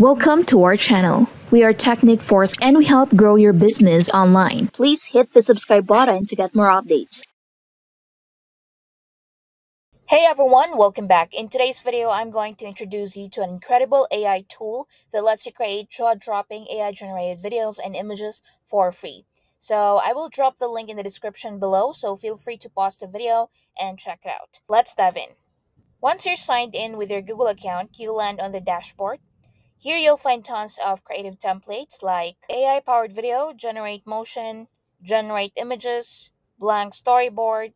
Welcome to our channel. We are Teknikforce and we help grow your business online. Please hit the subscribe button to get more updates. Hey everyone, welcome back. In today's video, I'm going to introduce you to an incredible AI tool that lets you create jaw-dropping AI-generated videos and images for free. So I will drop the link in the description below, so feel free to pause the video and check it out. Let's dive in. Once you're signed in with your Google account, you land on the dashboard. Here you'll find tons of creative templates like AI powered video, generate motion, generate images, blank storyboard,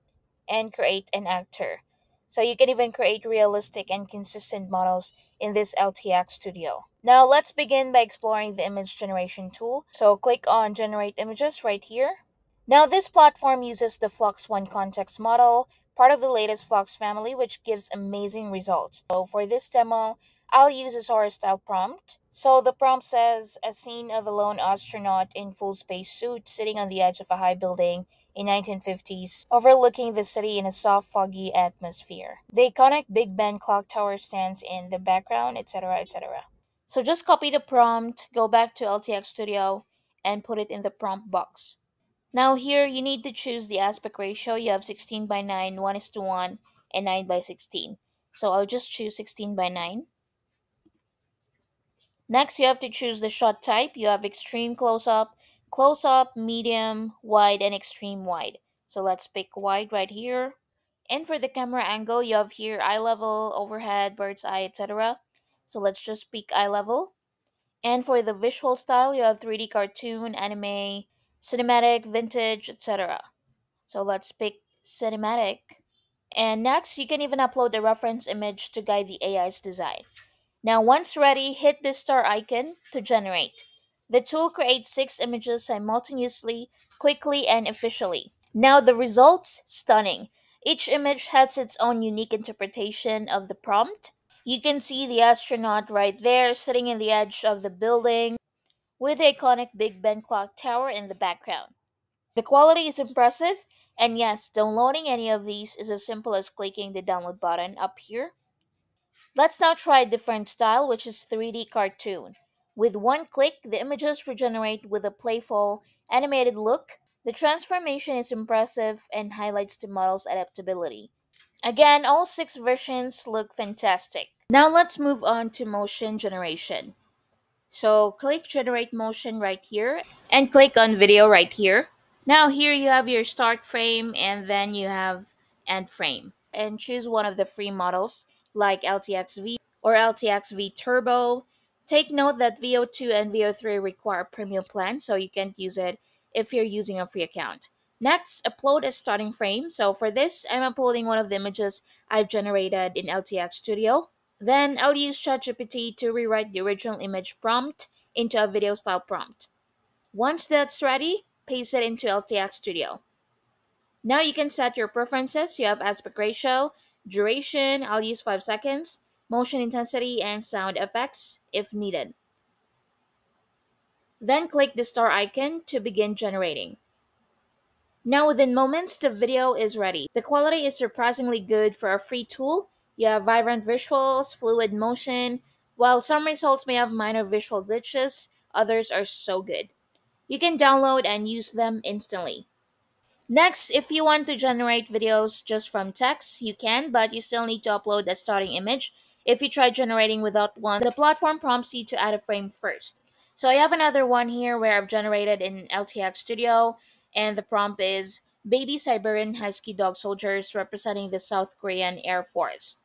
and create an actor. So you can even create realistic and consistent models in this LTX studio. Now let's begin by exploring the image generation tool. So click on generate images right here. Now this platform uses the Flux One Kontext model, part of the latest Flux family, which gives amazing results. So for this demo, I'll use a Sora style prompt. So the prompt says a scene of a lone astronaut in full space suit sitting on the edge of a high building in 1950s, overlooking the city in a soft, foggy atmosphere. The iconic Big Ben clock tower stands in the background, etc., etc. So just copy the prompt, go back to LTX Studio, and put it in the prompt box. Now here, you need to choose the aspect ratio. You have 16 by 9, 1 is to 1, and 9 by 16. So I'll just choose 16 by 9. Next, you have to choose the shot type. You have extreme close-up, close-up, medium, wide, and extreme wide. So let's pick wide right here. And for the camera angle, you have here eye level, overhead, bird's eye, etc. So let's just pick eye level. And for the visual style, you have 3D cartoon, anime, cinematic, vintage, etc. So let's pick cinematic. And next, you can even upload a reference image to guide the AI's design. Now once ready, hit the star icon to generate. The tool creates six images simultaneously, quickly, and efficiently. Now the results, stunning. Each image has its own unique interpretation of the prompt. You can see the astronaut right there sitting in the edge of the building with the iconic Big Ben clock tower in the background. The quality is impressive, and yes, downloading any of these is as simple as clicking the download button up here Let's now try a different style, which is 3D cartoon. With one click, the images regenerate with a playful, animated look. The transformation is impressive and highlights the model's adaptability. Again, all six versions look fantastic. Now let's move on to motion generation. So click generate motion right here and click on video right here. Now here you have your start frame and then you have end frame and choose one of the free models like LTX-V or LTX-V Turbo. Take note that Veo 2 and Veo 3 require premium plan, so you can't use it if you're using a free account. Next, upload a starting frame. So for this, I'm uploading one of the images I've generated in LTX Studio. Then I'll use ChatGPT to rewrite the original image prompt into a video style prompt. Once that's ready, paste it into LTX Studio. Now you can set your preferences. You have aspect ratio, Duration, I'll use 5 seconds. Motion intensity and sound effects if needed. Then click the star icon to begin generating. Now within moments, the video is ready. The quality is surprisingly good for a free tool. You have vibrant visuals, fluid motion. While some results may have minor visual glitches, others are so good. You can download and use them instantly. Next, if you want to generate videos just from text, you can, but you still need to upload a starting image. If you try generating without one, the platform prompts you to add a frame first. So I have another one here where I've generated in LTX Studio, and the prompt is Baby Siberian Husky Dog Soldiers representing the South Korean Air Force.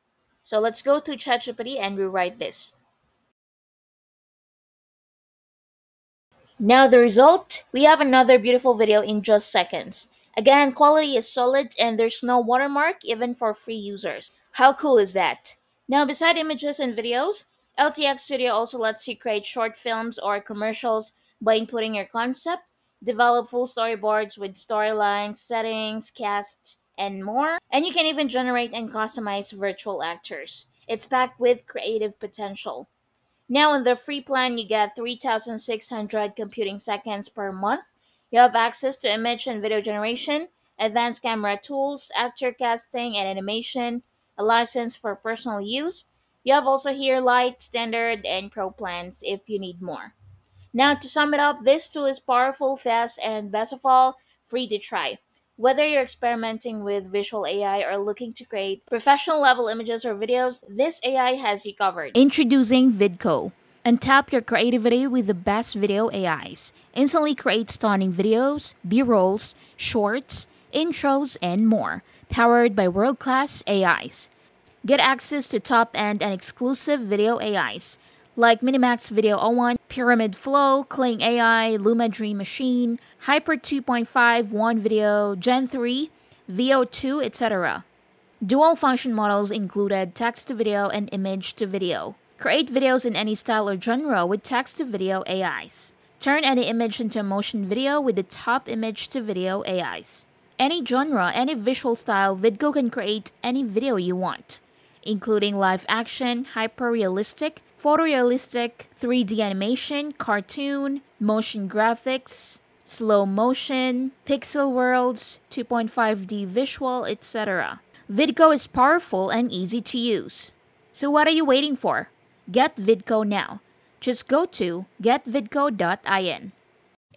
So let's go to ChatGPT and rewrite this. Now the result, we have another beautiful video in just seconds. Again, quality is solid and there's no watermark even for free users. How cool is that? Now, beside images and videos, LTX Studio also lets you create short films or commercials by inputting your concept, develop full storyboards with storylines, settings, cast, and more. And you can even generate and customize virtual actors. It's packed with creative potential. Now, in the free plan, you get 3,600 computing seconds per month you have access to image and video generation, advanced camera tools, actor casting and animation, a license for personal use, You have also here light, standard, and pro plans if you need more. Now, to sum it up, this tool is powerful, fast, and best of all, free to try. Whether you're experimenting with visual AI or looking to create professional level images or videos, this AI has you covered. Introducing Vidco. Untap your creativity with the best video AIs. Instantly create stunning videos, B rolls, shorts, intros, and more, powered by world class AIs. Get access to top end and exclusive video AIs like Minimax Video 01, Pyramid Flow, Kling AI, Luma Dream Machine, Haiper 2.5, Wan Video, Gen 3, Veo 2, etc. Dual function models included text to video and image to video. Create videos in any style or genre with text to video AIs. Turn any image into a motion video with the top image to video AIs. Any genre, any visual style, Vidco can create any video you want, including live action, hyper realistic, photorealistic, 3D animation, cartoon, motion graphics, slow motion, pixel worlds, 2.5D visual, etc. Vidco is powerful and easy to use. So what are you waiting for? Get Vidco now. Just go to getvidco.in.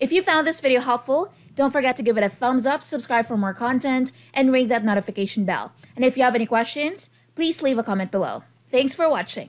If you found this video helpful, don't forget to give it a thumbs up, subscribe for more content, and ring that notification bell. And if you have any questions, please leave a comment below. Thanks for watching.